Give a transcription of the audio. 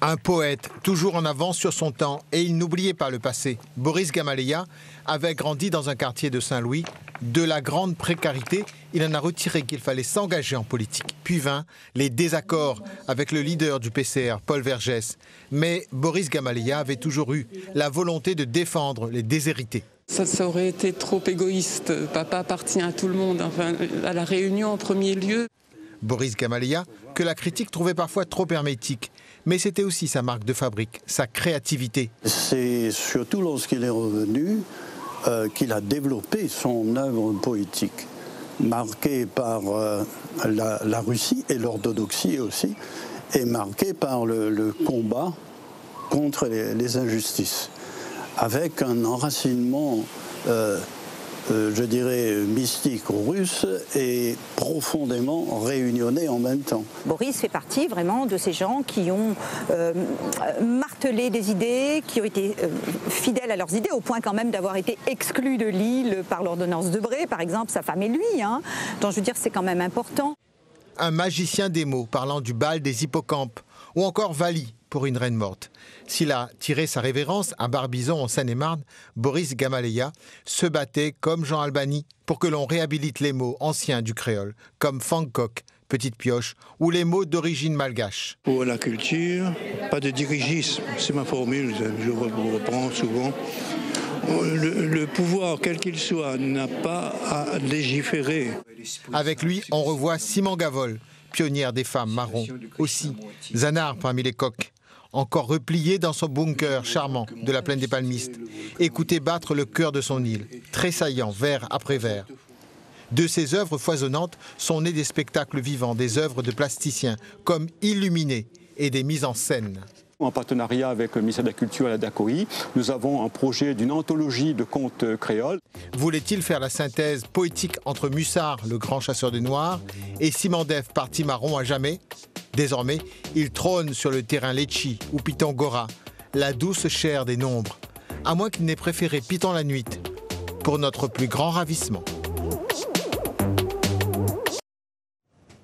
Un poète, toujours en avance sur son temps, et il n'oubliait pas le passé. Boris Gamaleya avait grandi dans un quartier de Saint-Louis. De la grande précarité, il en a retiré qu'il fallait s'engager en politique. Puis vint les désaccords avec le leader du PCR, Paul Vergès. Mais Boris Gamaleya avait toujours eu la volonté de défendre les déshérités. Ça, ça, aurait été trop égoïste. Papa appartient à tout le monde, enfin, à la Réunion en premier lieu. Boris Gamaleya, que la critique trouvait parfois trop hermétique. Mais c'était aussi sa marque de fabrique, sa créativité. C'est surtout lorsqu'il est revenu euh, qu'il a développé son œuvre poétique, marquée par euh, la, Russie et l'orthodoxie aussi, et marquée par le, combat contre les, les, injustices, avec un enracinement euh, euh, je dirais, mystique russe et profondément réunionnais en même temps. Boris fait partie vraiment de ces gens qui ont euh, martelé des idées, qui ont été euh, fidèles à leurs idées, au point quand même d'avoir été exclus de l'île par l'ordonnance de Bré, par exemple, sa femme et lui. Hein. Donc je veux dire, c'est quand même important. Un magicien des mots parlant du bal des hippocampes, ou encore Vali, pour une reine morte. S'il a tiré sa révérence à Barbizon en Seine-et-Marne, Boris Gamaleya se battait comme Jean Albani pour que l'on réhabilite les mots anciens du créole, comme Fangkok, petite pioche, ou les mots d'origine malgache. Pour la culture, pas de dirigisme, c'est ma formule, je reprends souvent. Le, le pouvoir, quel qu'il soit, n'a pas à légiférer. Avec lui, on revoit Simon Gavol, pionnière des femmes marron, aussi Zanar parmi les coqs, encore replié dans son bunker charmant de la plaine des palmistes, écouter battre le cœur de son île, tressaillant vers après vers. De ces œuvres foisonnantes sont nés des spectacles vivants, des œuvres de plasticiens, comme Illuminés et des mises en scène. En partenariat avec le ministère de la Culture et la DACOI, nous avons un projet d'une anthologie de contes créoles. Voulait-il faire la synthèse poétique entre Mussard, le grand chasseur de noirs, et Simandef, parti marron à jamais? Désormais, il trône sur le terrain Lechi ou Pitangora, la douce chair des nombres, à moins qu'il n'ait préféré Piton la nuit, pour notre plus grand ravissement.